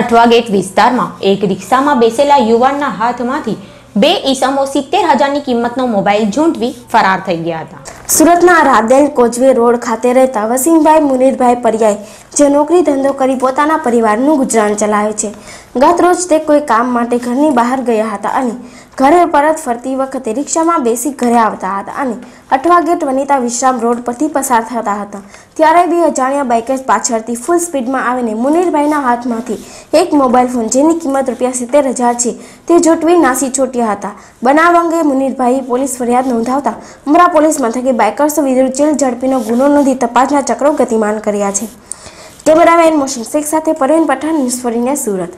Athwa gate વિસ્તારમાં એક રિક્ષામાં બેસેલા યુવાનના હાથમાંથી બે ઈસમો સિત્તેર હજારની કિંમતનો મોબાઈલ ઝૂંટવી ફરાર થઈ ગયા હતા. સુરતના રાદેલ કોચવે રોડ ખાતે રહેતા વસીમભાઈ મુનીરભાઈ પર્યાય જે નોકરી ધંધો કરી પોતાના પરિવારનું ગુજરાન ચલાવે છે. ગત રોજ તે કોઈ કામ માટે ઘરની બહાર ગયા હતા અને ઘરે પરત ફરતી વખતે રિક્ષામાં બેસી ઘરે આવતા હતા અને અઠવા ગેટ વનિતા વિશ્રામ રોડ પરથી પસાર થતા હતા. ત્યારે બે અજાણ્યા બાઇકર્સ પાછળથી ફૂલ સ્પીડમાં આવીને મુનીરભાઈના હાથમાંથી એક મોબાઈલ ફોન જેની કિંમત રૂપિયા સિત્તેર હજાર છે, તે જોટવી નાસી છોટ્યા હતા. બનાવ અંગે મુનીરભાઈ પોલીસ ફરિયાદ નોંધાવતા ઉમરા પોલીસ મથકે બાઇકર્સ વિરુદ્ધ ચેલ ઝડપીનો ગુનો નોંધી તપાસના ચક્રો ગતિમાન કર્યા છે. કેમેરામેન મોશન શેખ સાથે પરવીન પઠાણ, ન્યૂઝ સુરત.